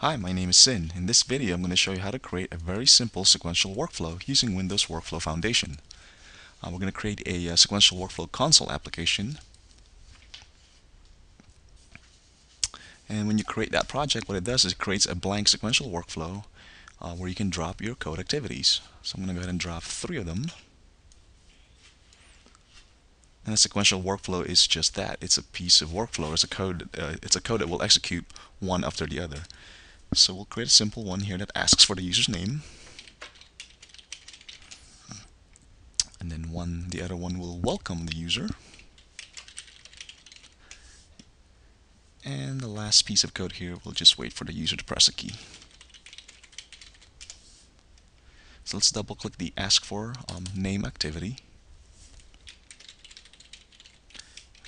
Hi, my name is Sin. In this video, I'm going to show you how to create a very simple sequential workflow using Windows Workflow Foundation. Uh, we're going to create a uh, sequential workflow console application. And when you create that project, what it does is it creates a blank sequential workflow uh, where you can drop your code activities. So I'm going to go ahead and drop three of them. And a sequential workflow is just that. It's a piece of workflow. It's a code. Uh, it's a code that will execute one after the other. So we'll create a simple one here that asks for the user's name. And then one, the other one will welcome the user. And the last piece of code here will just wait for the user to press a key. So let's double click the ask for um, name activity.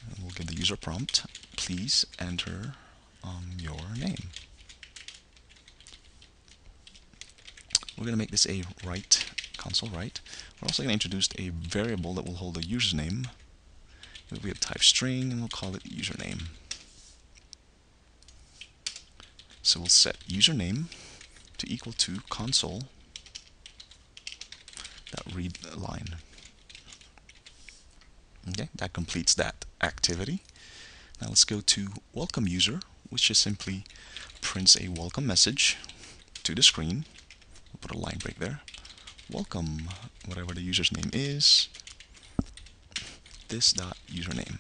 And we'll give the user prompt, please enter um, your name. We're going to make this a write, console write. We're also going to introduce a variable that will hold a username. It will be a type string, and we'll call it username. So we'll set username to equal to console that read line. Okay, that completes that activity. Now let's go to welcome user, which just simply prints a welcome message to the screen. Put a line break there. Welcome, whatever the user's name is, this dot username.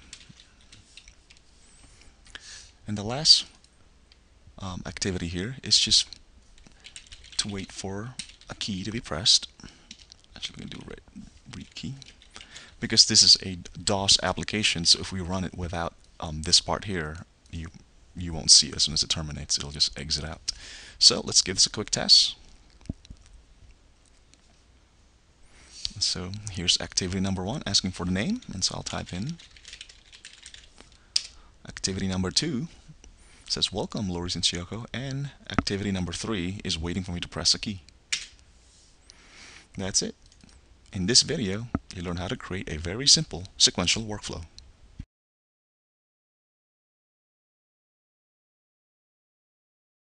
And the last um, activity here is just to wait for a key to be pressed. Actually, we're going to do read key because this is a DOS application. So if we run it without um, this part here, you you won't see it as soon as it terminates. It'll just exit out. So let's give this a quick test. So here's activity number one, asking for the name, and so I'll type in activity number two says welcome Louiery Sincioco, and activity number three is waiting for me to press a key. That's it. In this video, you learn how to create a very simple sequential workflow.